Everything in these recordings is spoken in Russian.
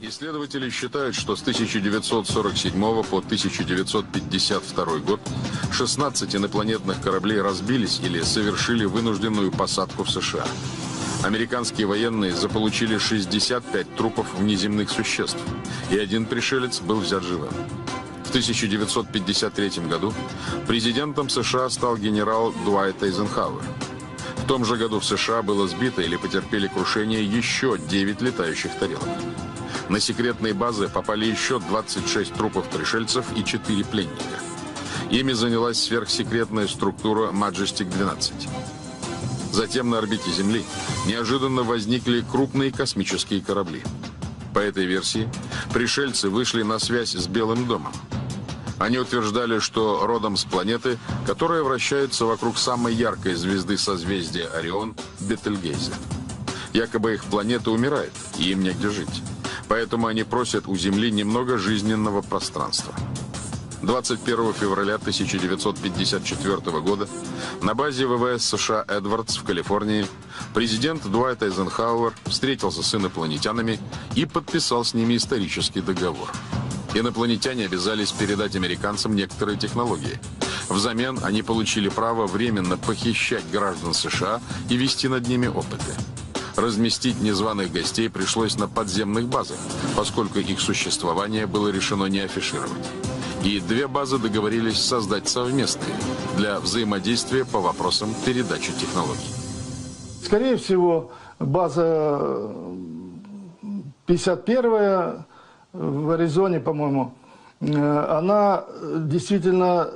Исследователи считают, что с 1947 по 1952 год 16 инопланетных кораблей разбились или совершили вынужденную посадку в США. Американские военные заполучили 65 трупов внеземных существ, и один пришелец был взят живым. В 1953 году президентом США стал генерал Дуайт Эйзенхауэр. В том же году в США было сбито или потерпели крушение еще 9 летающих тарелок. На секретные базы попали еще 26 трупов пришельцев и 4 пленника. Ими занялась сверхсекретная структура Majestic-12. Затем на орбите Земли неожиданно возникли крупные космические корабли. По этой версии, пришельцы вышли на связь с Белым домом. Они утверждали, что родом с планеты, которая вращается вокруг самой яркой звезды созвездия Орион – Бетельгейзе. Якобы их планета умирает, и им негде жить. Поэтому они просят у Земли немного жизненного пространства. 21 февраля 1954 года на базе ВВС США «Эдвардс» в Калифорнии президент Дуайт Эйзенхауэр встретился с инопланетянами и подписал с ними исторический договор. Инопланетяне обязались передать американцам некоторые технологии. Взамен они получили право временно похищать граждан США и вести над ними опыты. Разместить незваных гостей пришлось на подземных базах, поскольку их существование было решено не афишировать. И две базы договорились создать совместные для взаимодействия по вопросам передачи технологий. Скорее всего, база 51 в Аризоне, по-моему, она действительно,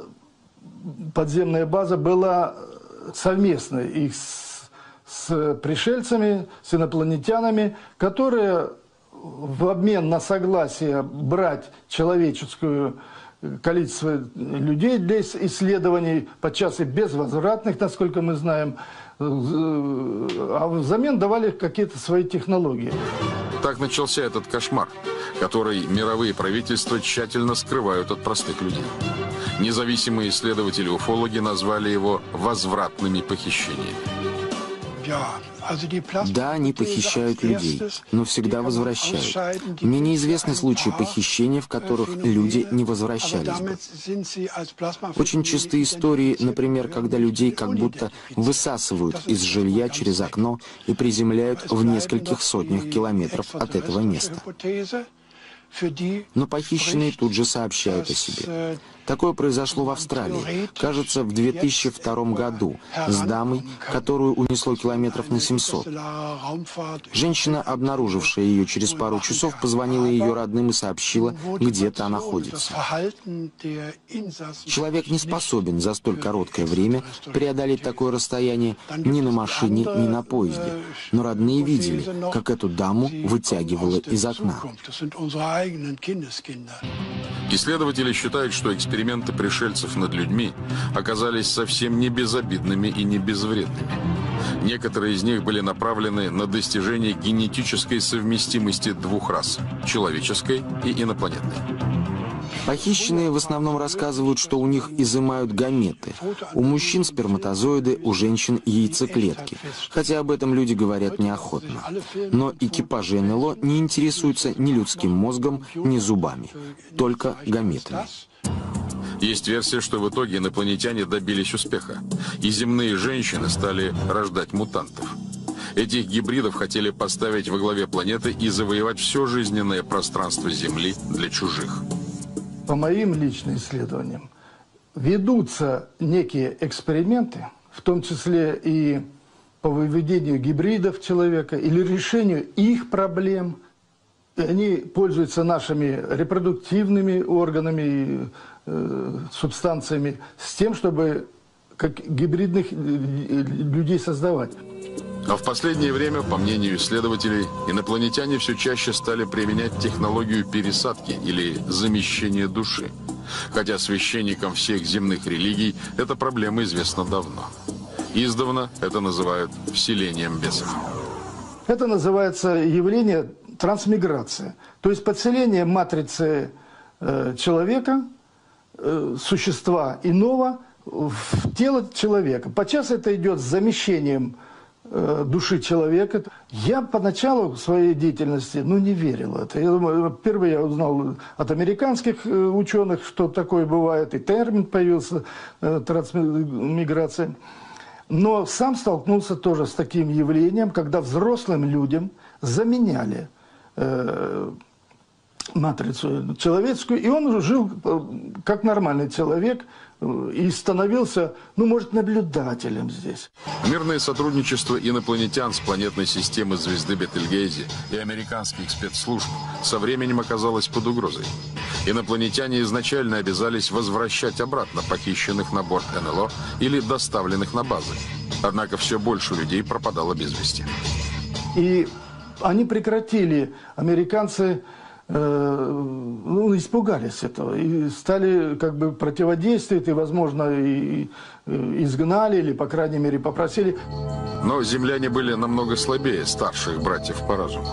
подземная база была совместной. Их с пришельцами, с инопланетянами, которые в обмен на согласие брать человеческую количество людей для исследований, подчас и безвозвратных, насколько мы знаем, а взамен давали какие-то свои технологии. Так начался этот кошмар, который мировые правительства тщательно скрывают от простых людей. Независимые исследователи-уфологи назвали его «возвратными похищениями». Да, они похищают людей, но всегда возвращают. Мне неизвестны случаи похищения, в которых люди не возвращались бы. Очень частые истории, например, когда людей как будто высасывают из жилья через окно и приземляют в нескольких сотнях километров от этого места. Но похищенные тут же сообщают о себе. Такое произошло в Австралии, кажется, в 2002 году, с дамой, которую унесло километров на 700. Женщина, обнаружившая ее через пару часов, позвонила ее родным и сообщила, где та находится. Человек не способен за столь короткое время преодолеть такое расстояние ни на машине, ни на поезде. Но родные видели, как эту даму вытягивало из окна. Исследователи считают, что эксперименты пришельцев над людьми оказались совсем не безобидными и не безвредными. Некоторые из них были направлены на достижение генетической совместимости двух рас – человеческой и инопланетной. Похищенные в основном рассказывают, что у них изымают гаметы. У мужчин сперматозоиды, у женщин яйцеклетки. Хотя об этом люди говорят неохотно. Но экипажи НЛО не интересуются ни людским мозгом, ни зубами. Только гаметами. Есть версия, что в итоге инопланетяне добились успеха, и земные женщины стали рождать мутантов. Этих гибридов хотели поставить во главе планеты и завоевать все жизненное пространство Земли для чужих по моим личным исследованиям, ведутся некие эксперименты, в том числе и по выведению гибридов человека или решению их проблем. Они пользуются нашими репродуктивными органами и э, субстанциями с тем, чтобы как гибридных людей создавать. А в последнее время, по мнению исследователей, инопланетяне все чаще стали применять технологию пересадки или замещения души. Хотя священникам всех земных религий эта проблема известна давно. Издавна это называют вселением бесов. Это называется явление трансмиграция. То есть подселение матрицы э, человека, э, существа иного, в тело человека. Подчас это идет с замещением э, души человека. Я поначалу своей деятельности, ну, не верил это. Я думаю, первый я узнал от американских э, ученых, что такое бывает, и термин появился, э, трансмиграция. Но сам столкнулся тоже с таким явлением, когда взрослым людям заменяли э, матрицу человеческую, и он жил э, как нормальный человек э, и становился, ну, может, наблюдателем здесь. Мирное сотрудничество инопланетян с планетной системы звезды Бетельгейзе и американских спецслужб со временем оказалось под угрозой. Инопланетяне изначально обязались возвращать обратно похищенных на борт НЛО или доставленных на базы. Однако все больше людей пропадало без вести. И они прекратили, американцы Э, ну, испугались этого и стали как бы противодействовать, и, возможно, и изгнали или, по крайней мере, попросили. Но земляне были намного слабее старших братьев по разуму.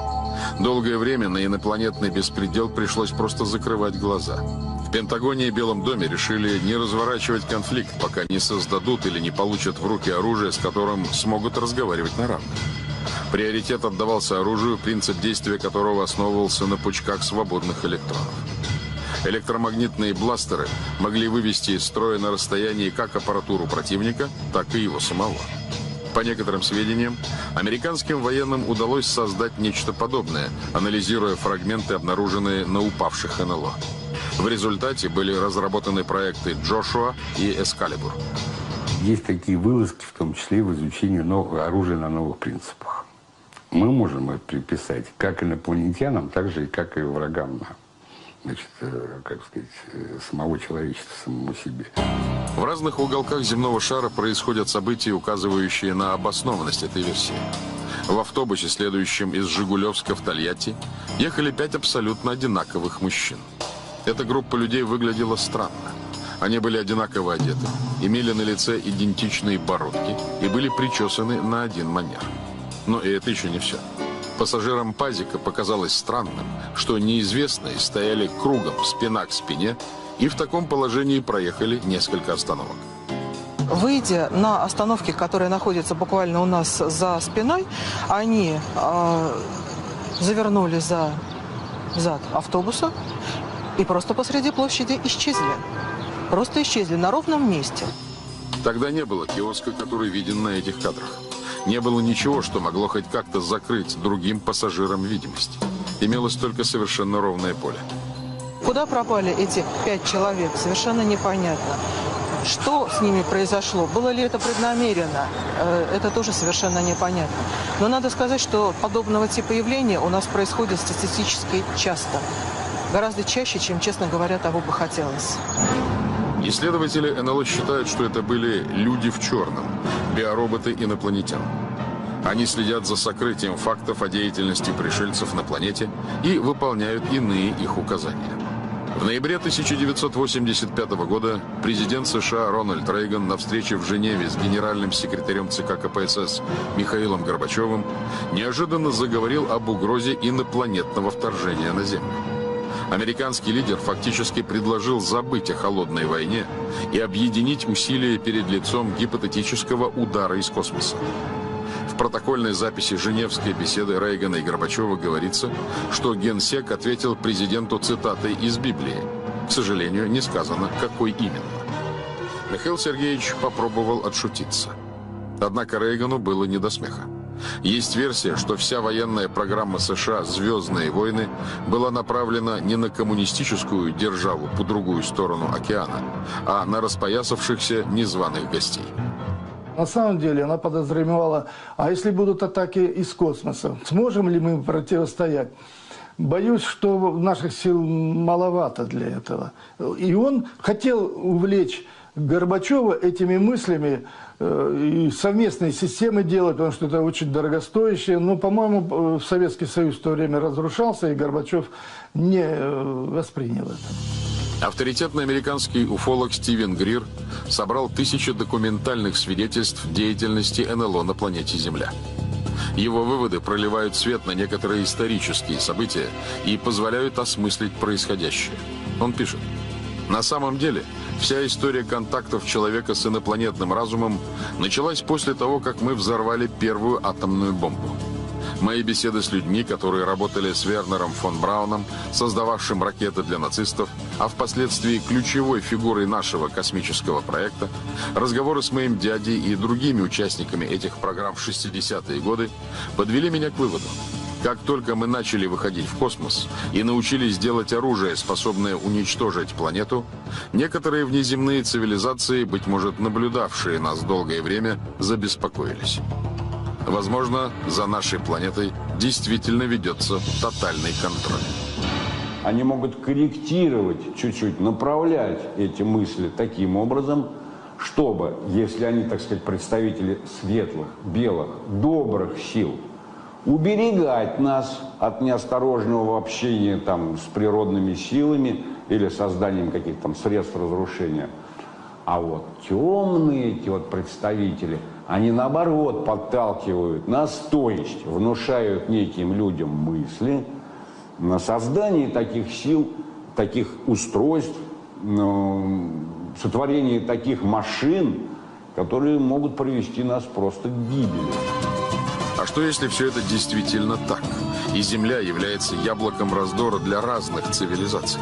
Долгое время на инопланетный беспредел пришлось просто закрывать глаза. В Пентагоне и Белом доме решили не разворачивать конфликт, пока не создадут или не получат в руки оружие, с которым смогут разговаривать на равных. Приоритет отдавался оружию, принцип действия которого основывался на пучках свободных электронов. Электромагнитные бластеры могли вывести из строя на расстоянии как аппаратуру противника, так и его самого. По некоторым сведениям, американским военным удалось создать нечто подобное, анализируя фрагменты, обнаруженные на упавших НЛО. В результате были разработаны проекты «Джошуа» и «Эскалибур». Есть такие вылазки, в том числе в изучении нового оружия на новых принципах мы можем это приписать как инопланетянам, так же и как и врагам значит, э, как сказать, э, самого человечества, самому себе. В разных уголках земного шара происходят события, указывающие на обоснованность этой версии. В автобусе, следующем из Жигулевска в Тольятти, ехали пять абсолютно одинаковых мужчин. Эта группа людей выглядела странно. Они были одинаково одеты, имели на лице идентичные бородки и были причесаны на один манер. Но и это еще не все. Пассажирам Пазика показалось странным, что неизвестные стояли кругом спина к спине и в таком положении проехали несколько остановок. Выйдя на остановке, которая находится буквально у нас за спиной, они э, завернули за зад автобуса и просто посреди площади исчезли. Просто исчезли на ровном месте. Тогда не было киоска, который виден на этих кадрах. Не было ничего, что могло хоть как-то закрыть другим пассажирам видимость. Имелось только совершенно ровное поле. Куда пропали эти пять человек, совершенно непонятно. Что с ними произошло? Было ли это преднамеренно? Э, это тоже совершенно непонятно. Но надо сказать, что подобного типа явления у нас происходит статистически часто. Гораздо чаще, чем, честно говоря, того бы хотелось. Исследователи НЛО считают, что это были люди в черном, биороботы инопланетян. Они следят за сокрытием фактов о деятельности пришельцев на планете и выполняют иные их указания. В ноябре 1985 года президент США Рональд Рейган на встрече в Женеве с генеральным секретарем ЦК КПСС Михаилом Горбачевым неожиданно заговорил об угрозе инопланетного вторжения на Землю. Американский лидер фактически предложил забыть о холодной войне и объединить усилия перед лицом гипотетического удара из космоса. В протокольной записи Женевской беседы Рейгана и Горбачева говорится, что генсек ответил президенту цитатой из Библии. К сожалению, не сказано, какой именно. Михаил Сергеевич попробовал отшутиться. Однако Рейгану было не до смеха. Есть версия, что вся военная программа США «Звездные войны» была направлена не на коммунистическую державу по другую сторону океана, а на распоясавшихся незваных гостей. На самом деле она подозревала, а если будут атаки из космоса, сможем ли мы противостоять? Боюсь, что наших сил маловато для этого. И он хотел увлечь Горбачева этими мыслями и совместные системы делать, потому что это очень дорогостоящее. Но, по-моему, э, Советский Союз в то время разрушался, и Горбачев не э, воспринял это. Авторитетный американский уфолог Стивен Грир собрал тысячи документальных свидетельств деятельности НЛО на планете Земля. Его выводы проливают свет на некоторые исторические события и позволяют осмыслить происходящее. Он пишет, «На самом деле Вся история контактов человека с инопланетным разумом началась после того, как мы взорвали первую атомную бомбу. Мои беседы с людьми, которые работали с Вернером фон Брауном, создававшим ракеты для нацистов, а впоследствии ключевой фигурой нашего космического проекта, разговоры с моим дядей и другими участниками этих программ в 60-е годы подвели меня к выводу. Как только мы начали выходить в космос и научились делать оружие, способное уничтожить планету, некоторые внеземные цивилизации, быть может наблюдавшие нас долгое время, забеспокоились. Возможно, за нашей планетой действительно ведется тотальный контроль. Они могут корректировать чуть-чуть, направлять эти мысли таким образом, чтобы, если они, так сказать, представители светлых, белых, добрых сил, уберегать нас от неосторожного общения там, с природными силами или созданием каких-то там средств разрушения. А вот темные эти вот представители – они наоборот подталкивают нас, то есть внушают неким людям мысли на создание таких сил, таких устройств, ну, сотворение таких машин, которые могут привести нас просто к гибели. А что если все это действительно так? И Земля является яблоком раздора для разных цивилизаций?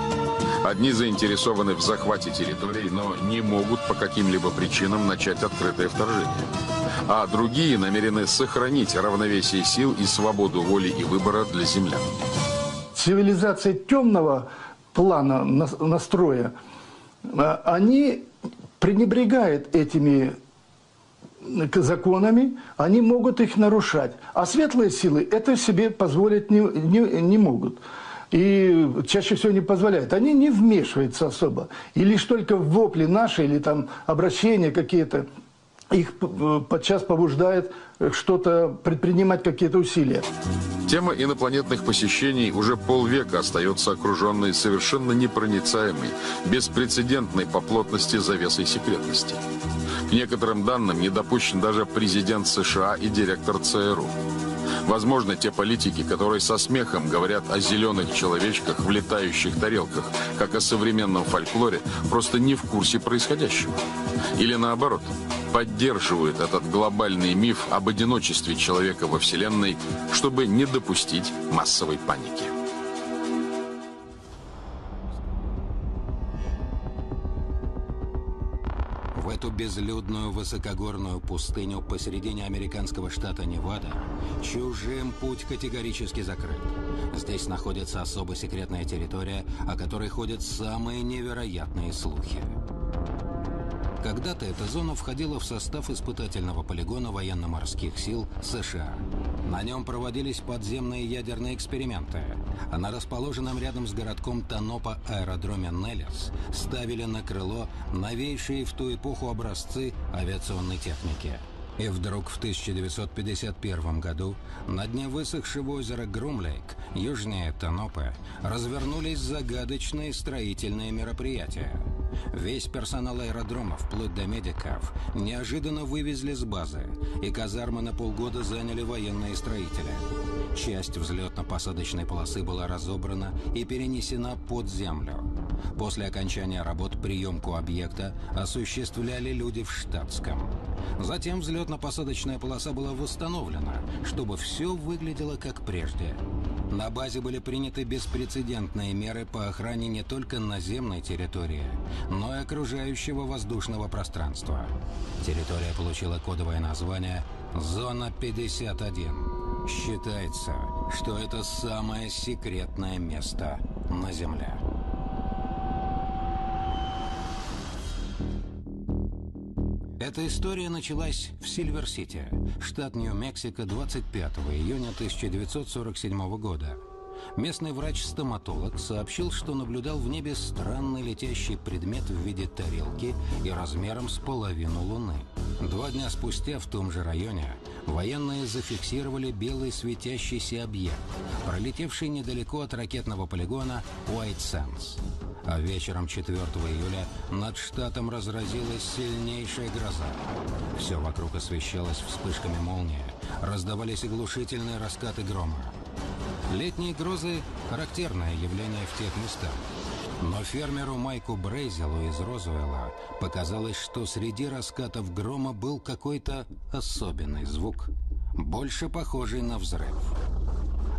Одни заинтересованы в захвате территорий, но не могут по каким-либо причинам начать открытое вторжение а другие намерены сохранить равновесие сил и свободу воли и выбора для землян. Цивилизация темного плана настроя, а, они пренебрегают этими законами, они могут их нарушать. А светлые силы это себе позволить не, не, не могут. И чаще всего не позволяют. Они не вмешиваются особо. И лишь только вопли наши или там обращения какие-то их э, подчас побуждает э, что-то предпринимать какие-то усилия. Тема инопланетных посещений уже полвека остается окруженной совершенно непроницаемой, беспрецедентной по плотности завесой секретности. К некоторым данным не допущен даже президент США и директор ЦРУ. Возможно, те политики, которые со смехом говорят о зеленых человечках в летающих тарелках, как о современном фольклоре, просто не в курсе происходящего. Или наоборот, поддерживают этот глобальный миф об одиночестве человека во Вселенной, чтобы не допустить массовой паники. Эту безлюдную высокогорную пустыню посередине американского штата Невада чужим путь категорически закрыт. Здесь находится особо секретная территория, о которой ходят самые невероятные слухи. Когда-то эта зона входила в состав испытательного полигона военно-морских сил США. На нем проводились подземные ядерные эксперименты, а на расположенном рядом с городком Танопа аэродроме Неллис ставили на крыло новейшие в ту эпоху образцы авиационной техники. И вдруг в 1951 году на дне высохшего озера Грумлейк, южнее Танопы, развернулись загадочные строительные мероприятия – Весь персонал аэродрома, вплоть до медиков, неожиданно вывезли с базы, и казармы на полгода заняли военные строители. Часть взлетно-посадочной полосы была разобрана и перенесена под землю. После окончания работ приемку объекта осуществляли люди в штатском. Затем взлетно-посадочная полоса была восстановлена, чтобы все выглядело как прежде. На базе были приняты беспрецедентные меры по охране не только наземной территории, но и окружающего воздушного пространства. Территория получила кодовое название «Зона 51». Считается, что это самое секретное место на Земле. Эта история началась в Сильвер-Сити, штат Нью-Мексико, 25 июня 1947 года. Местный врач-стоматолог сообщил, что наблюдал в небе странный летящий предмет в виде тарелки и размером с половину Луны. Два дня спустя в том же районе военные зафиксировали белый светящийся объект, пролетевший недалеко от ракетного полигона Уайт Sands. А вечером 4 июля над штатом разразилась сильнейшая гроза. Все вокруг освещалось вспышками молнии, раздавались оглушительные раскаты грома. Летние грозы – характерное явление в тех местах. Но фермеру Майку Брейзелу из Розуэлла показалось, что среди раскатов грома был какой-то особенный звук, больше похожий на взрыв.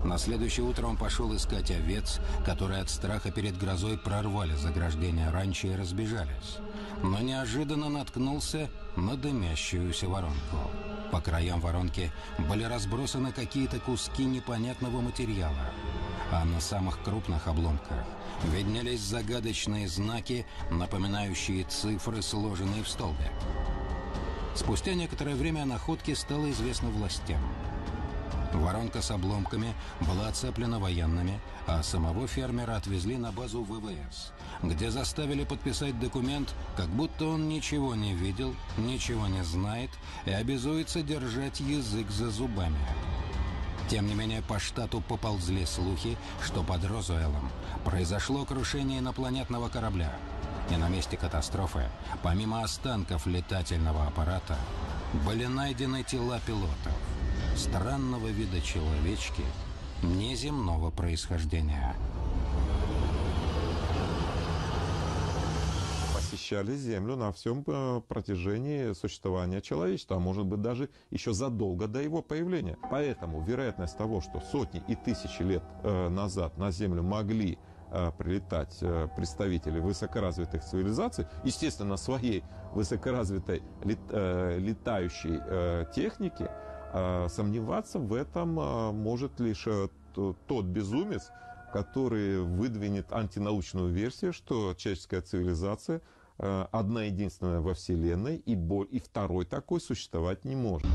На следующее утро он пошел искать овец, которые от страха перед грозой прорвали заграждение раньше и разбежались. Но неожиданно наткнулся на дымящуюся воронку. По краям воронки были разбросаны какие-то куски непонятного материала, а на самых крупных обломках виднелись загадочные знаки, напоминающие цифры, сложенные в столбе. Спустя некоторое время о находке стало известно властям. Воронка с обломками была оцеплена военными, а самого фермера отвезли на базу ВВС, где заставили подписать документ, как будто он ничего не видел, ничего не знает и обязуется держать язык за зубами. Тем не менее, по штату поползли слухи, что под Розуэлом произошло крушение инопланетного корабля. И на месте катастрофы, помимо останков летательного аппарата, были найдены тела пилотов странного вида человечки неземного происхождения. посещали Землю на всем э, протяжении существования человечества, а может быть даже еще задолго до его появления. Поэтому вероятность того, что сотни и тысячи лет э, назад на Землю могли э, прилетать представители высокоразвитых цивилизаций, естественно, своей высокоразвитой летающей техники, сомневаться в этом может лишь тот безумец, который выдвинет антинаучную версию, что человеческая цивилизация Э, одна единственная во Вселенной, и, боль, и второй такой существовать не может.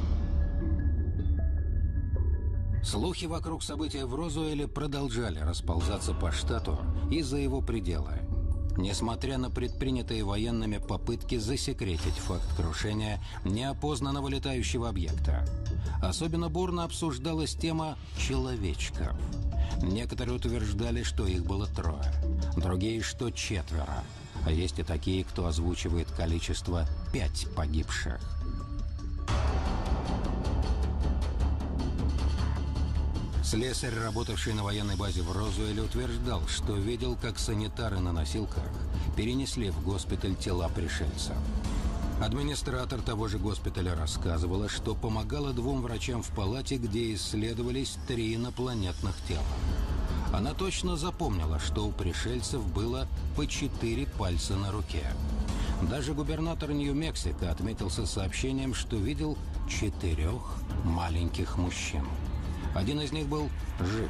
Слухи вокруг события в Розуэле продолжали расползаться по штату и за его пределы. Несмотря на предпринятые военными попытки засекретить факт крушения неопознанного летающего объекта, особенно бурно обсуждалась тема «человечков». Некоторые утверждали, что их было трое, другие, что четверо – а есть и такие, кто озвучивает количество пять погибших. Слесарь, работавший на военной базе в Розуэле, утверждал, что видел, как санитары на носилках перенесли в госпиталь тела пришельцев. Администратор того же госпиталя рассказывала, что помогала двум врачам в палате, где исследовались три инопланетных тела. Она точно запомнила, что у пришельцев было по четыре пальца на руке. Даже губернатор Нью-Мексико отметился сообщением, что видел четырех маленьких мужчин. Один из них был жив.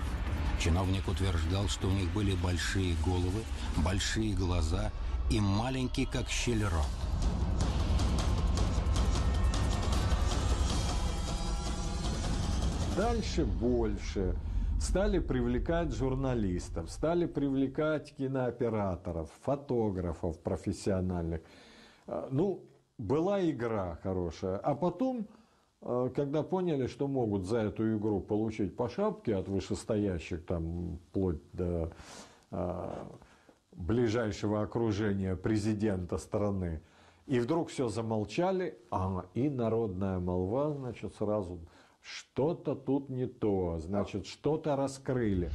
Чиновник утверждал, что у них были большие головы, большие глаза и маленький, как щель рот. Дальше больше стали привлекать журналистов, стали привлекать кинооператоров, фотографов профессиональных. А, ну, была игра хорошая. А потом, когда поняли, что могут за эту игру получить по шапке от вышестоящих, там, вплоть до а, ближайшего окружения президента страны, и вдруг все замолчали, а и народная молва, значит, сразу что-то тут не то, значит, что-то раскрыли.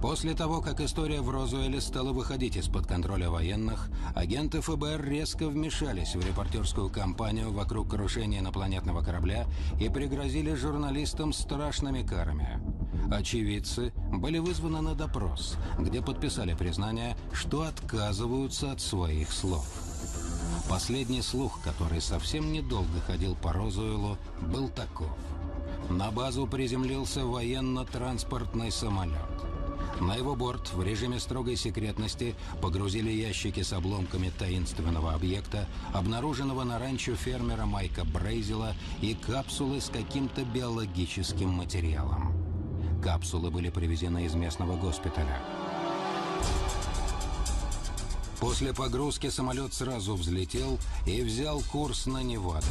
После того, как история в Розуэле стала выходить из-под контроля военных, агенты ФБР резко вмешались в репортерскую кампанию вокруг крушения инопланетного корабля и пригрозили журналистам страшными карами. Очевидцы были вызваны на допрос, где подписали признание, что отказываются от своих слов. Последний слух, который совсем недолго ходил по Розуэлу, был таков. На базу приземлился военно-транспортный самолет. На его борт в режиме строгой секретности погрузили ящики с обломками таинственного объекта, обнаруженного на ранчо фермера Майка Брейзела, и капсулы с каким-то биологическим материалом. Капсулы были привезены из местного госпиталя. После погрузки самолет сразу взлетел и взял курс на Неваду.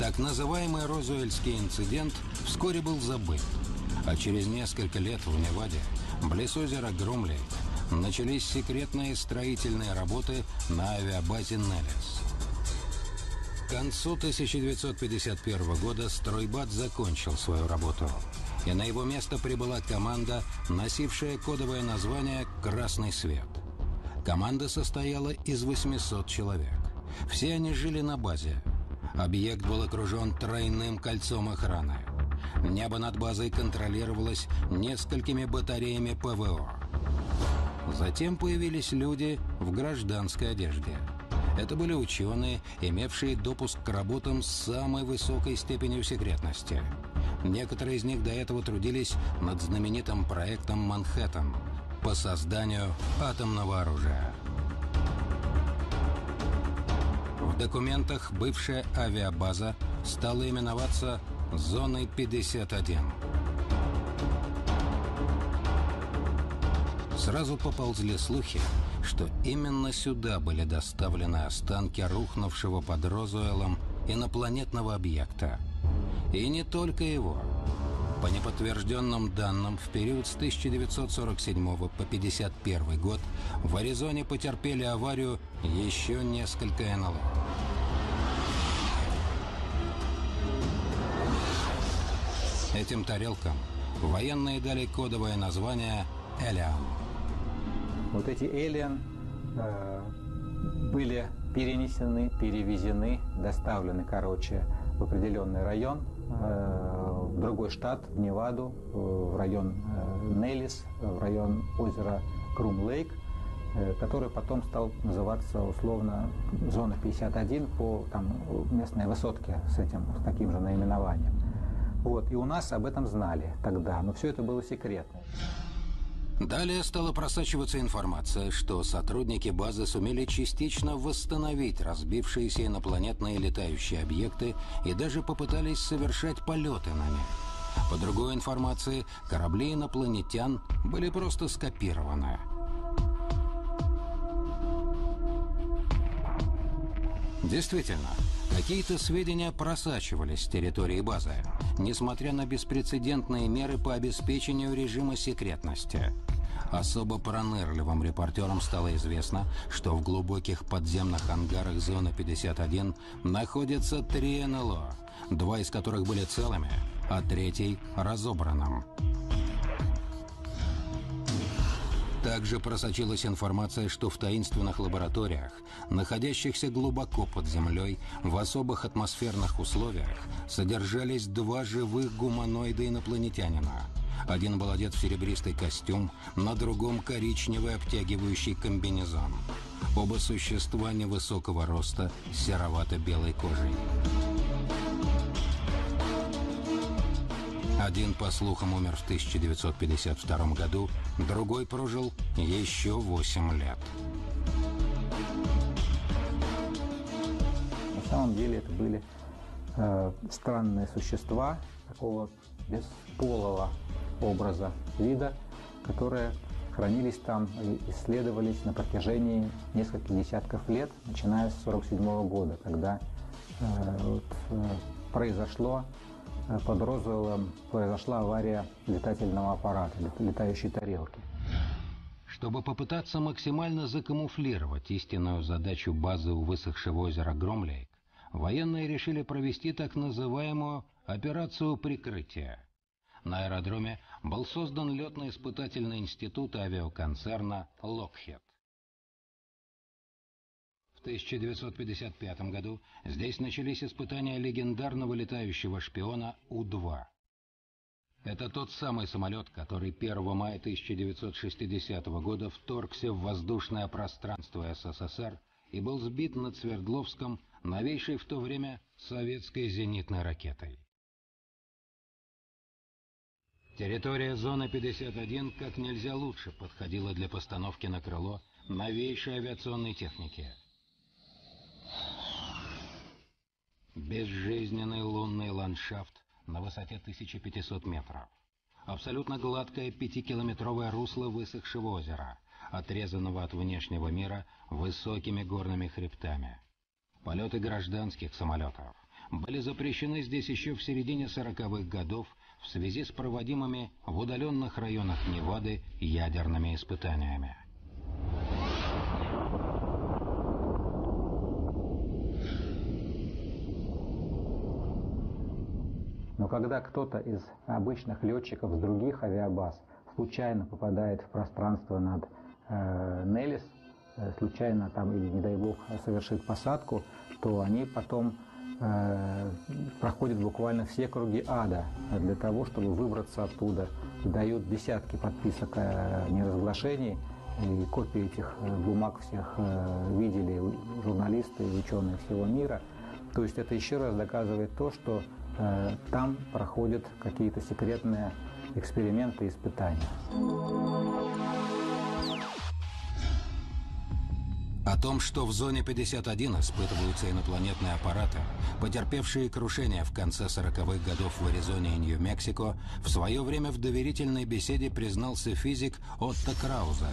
Так называемый Розуэльский инцидент вскоре был забыт, а через несколько лет в Неваде, близ озера Громлейк, начались секретные строительные работы на авиабазе Неллис. К концу 1951 года стройбат закончил свою работу, и на его место прибыла команда, носившая кодовое название «Красный свет». Команда состояла из 800 человек. Все они жили на базе. Объект был окружен тройным кольцом охраны. Небо над базой контролировалось несколькими батареями ПВО. Затем появились люди в гражданской одежде. Это были ученые, имевшие допуск к работам с самой высокой степенью секретности. Некоторые из них до этого трудились над знаменитым проектом «Манхэттен» по созданию атомного оружия. В документах бывшая авиабаза стала именоваться «Зоной 51». Сразу поползли слухи, что именно сюда были доставлены останки рухнувшего под Розуэлом инопланетного объекта. И не только его. По неподтвержденным данным, в период с 1947 по 1951 год в Аризоне потерпели аварию еще несколько НЛО. Этим тарелкам военные дали кодовое название «Элиан». Вот эти «Элиан» э, были перенесены, перевезены, доставлены, короче, в определенный район, э, в другой штат, в Неваду, э, в район э, Неллис, в район озера Крум-Лейк, который потом стал называться условно зона 51 по там, местной высотке с этим, с таким же наименованием. Вот, и у нас об этом знали тогда, но все это было секретно. Далее стала просачиваться информация, что сотрудники базы сумели частично восстановить разбившиеся инопланетные летающие объекты и даже попытались совершать полеты на них. По другой информации, корабли инопланетян были просто скопированы. Действительно, какие-то сведения просачивались с территории базы, несмотря на беспрецедентные меры по обеспечению режима секретности. Особо пронырливым репортерам стало известно, что в глубоких подземных ангарах зоны 51 находятся три НЛО, два из которых были целыми, а третий – разобранным. Также просочилась информация, что в таинственных лабораториях, находящихся глубоко под землей, в особых атмосферных условиях, содержались два живых гуманоида инопланетянина. Один был одет в серебристый костюм, на другом коричневый обтягивающий комбинезон. Оба существа невысокого роста, серовато-белой кожей. Один, по слухам, умер в 1952 году, другой прожил еще 8 лет. На самом деле это были э, странные существа такого бесполого образа вида, которые хранились там и исследовались на протяжении нескольких десятков лет, начиная с 1947 года, когда э, вот, э, произошло под Розуэллом произошла авария летательного аппарата, летающей тарелки. Чтобы попытаться максимально закамуфлировать истинную задачу базы у высохшего озера Громлейк, военные решили провести так называемую «операцию прикрытия». На аэродроме был создан летно-испытательный институт авиаконцерна «Локхед». В 1955 году здесь начались испытания легендарного летающего шпиона У-2. Это тот самый самолет, который 1 мая 1960 года вторгся в воздушное пространство СССР и был сбит над Свердловском новейшей в то время советской зенитной ракетой. Территория зоны 51 как нельзя лучше подходила для постановки на крыло новейшей авиационной техники – Безжизненный лунный ландшафт на высоте 1500 метров. Абсолютно гладкое пятикилометровое русло высохшего озера, отрезанного от внешнего мира высокими горными хребтами. Полеты гражданских самолетов были запрещены здесь еще в середине сороковых годов в связи с проводимыми в удаленных районах Невады ядерными испытаниями. Когда кто-то из обычных летчиков с других авиабаз случайно попадает в пространство над э, Неллис, э, случайно там или, не дай бог, совершит посадку, то они потом э, проходят буквально все круги ада для того, чтобы выбраться оттуда. Дают десятки подписок о неразглашении, и копии этих э, бумаг всех э, видели журналисты и ученые всего мира. То есть это еще раз доказывает то, что э, там проходят какие-то секретные эксперименты и испытания. О том, что в зоне 51 испытываются инопланетные аппараты, потерпевшие крушение в конце 40-х годов в Аризоне и Нью-Мексико, в свое время в доверительной беседе признался физик Отто Крауза.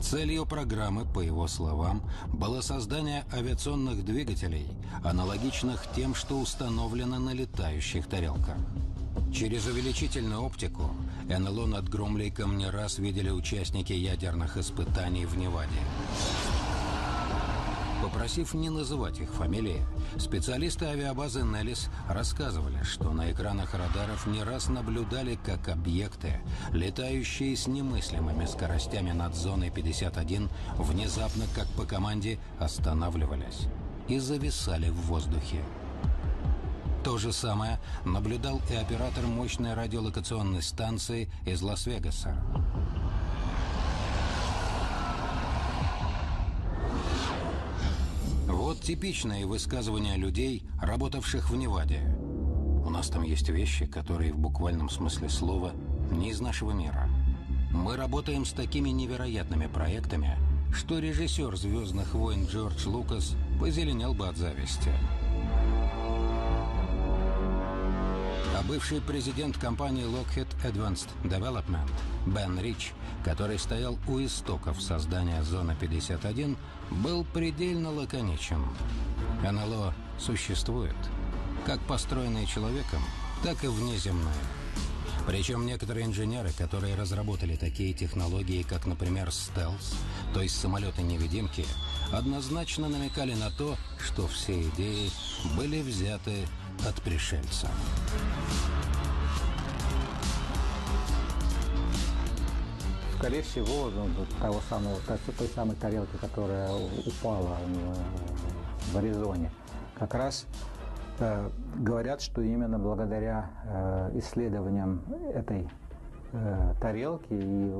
Целью программы, по его словам, было создание авиационных двигателей, аналогичных тем, что установлено на летающих тарелках. Через увеличительную оптику НЛО над Громлейком не раз видели участники ядерных испытаний в Неваде. Попросив не называть их фамилии, специалисты авиабазы «Неллис» рассказывали, что на экранах радаров не раз наблюдали, как объекты, летающие с немыслимыми скоростями над зоной 51, внезапно, как по команде, останавливались и зависали в воздухе. То же самое наблюдал и оператор мощной радиолокационной станции из Лас-Вегаса. Вот типичное высказывание людей, работавших в Неваде. У нас там есть вещи, которые в буквальном смысле слова не из нашего мира. Мы работаем с такими невероятными проектами, что режиссер «Звездных войн» Джордж Лукас позеленел бы от зависти. Бывший президент компании Lockheed Advanced Development Бен Рич, который стоял у истоков создания Зоны 51, был предельно лаконичен. НЛО существует, как построенные человеком, так и внеземные. Причем некоторые инженеры, которые разработали такие технологии, как, например, стелс, то есть самолеты-невидимки, однозначно намекали на то, что все идеи были взяты от пришельца. Скорее всего, ну, того самого, той самой тарелки, которая упала в Аризоне, как раз э, говорят, что именно благодаря э, исследованиям этой э, тарелки и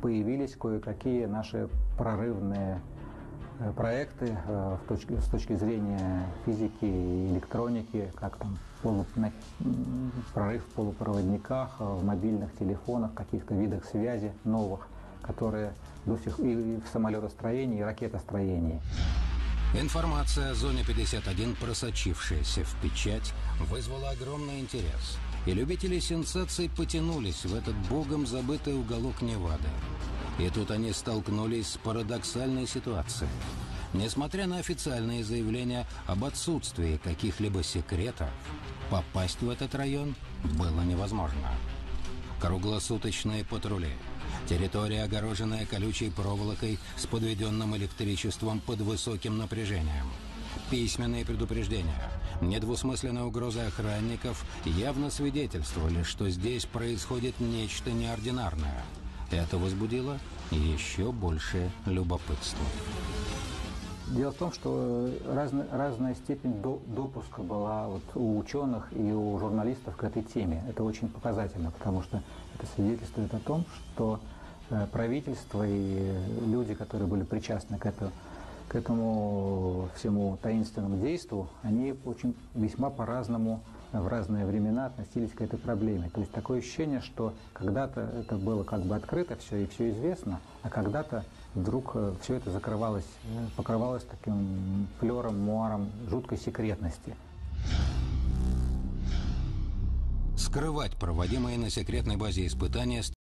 появились кое-какие наши прорывные проекты э, в точке, с точки зрения физики и электроники, как там полу, прорыв в полупроводниках, э, в мобильных телефонах, каких-то видах связи новых, которые до сих и в самолетостроении, и ракетостроении. Информация о зоне 51, просочившаяся в печать, вызвала огромный интерес. И любители сенсаций потянулись в этот богом забытый уголок Невады. И тут они столкнулись с парадоксальной ситуацией. Несмотря на официальные заявления об отсутствии каких-либо секретов, попасть в этот район было невозможно. Круглосуточные патрули, территория, огороженная колючей проволокой с подведенным электричеством под высоким напряжением, письменные предупреждения, недвусмысленная угроза охранников явно свидетельствовали, что здесь происходит нечто неординарное – это возбудило еще большее любопытство. Дело в том, что разная, разная степень до, допуска была вот у ученых и у журналистов к этой теме. Это очень показательно, потому что это свидетельствует о том, что э, правительство и люди, которые были причастны к этому, к этому всему таинственному действу, они очень весьма по-разному в разные времена относились к этой проблеме. То есть такое ощущение, что когда-то это было как бы открыто все и все известно, а когда-то вдруг э, все это закрывалось, э, покрывалось таким флером, муаром жуткой секретности. Скрывать проводимые на секретной базе испытания с